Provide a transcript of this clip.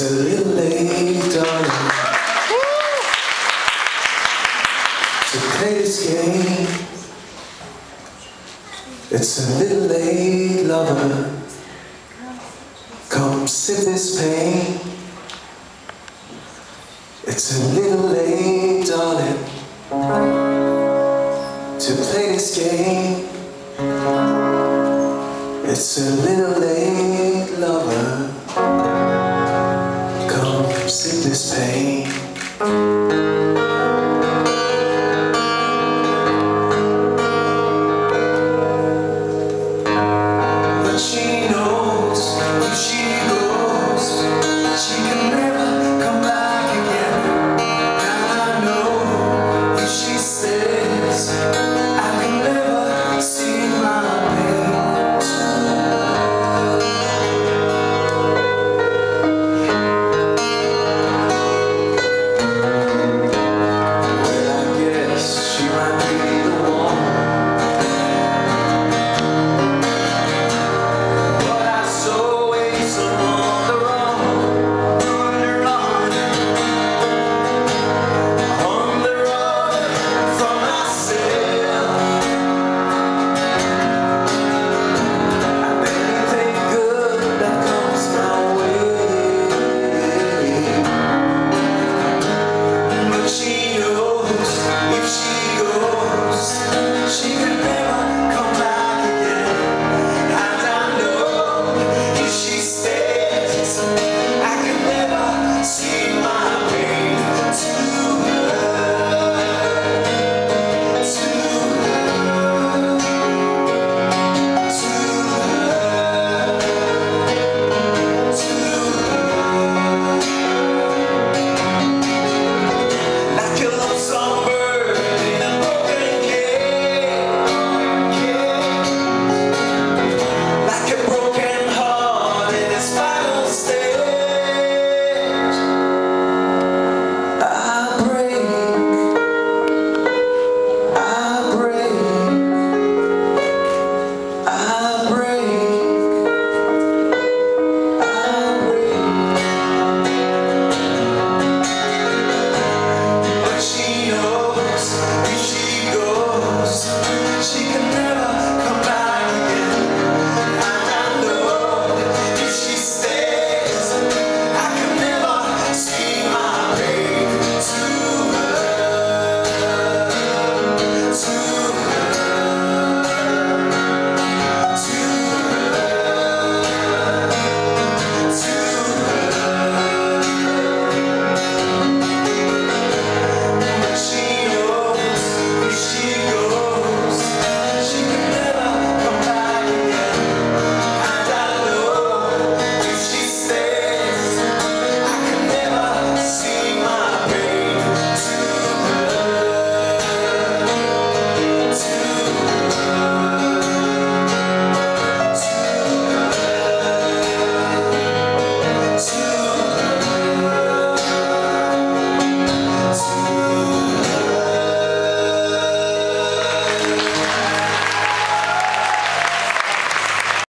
It's a little late, darling, to play this game. It's a little late, lover. Come sip this pain. It's a little late, darling, to play this game. It's a little late.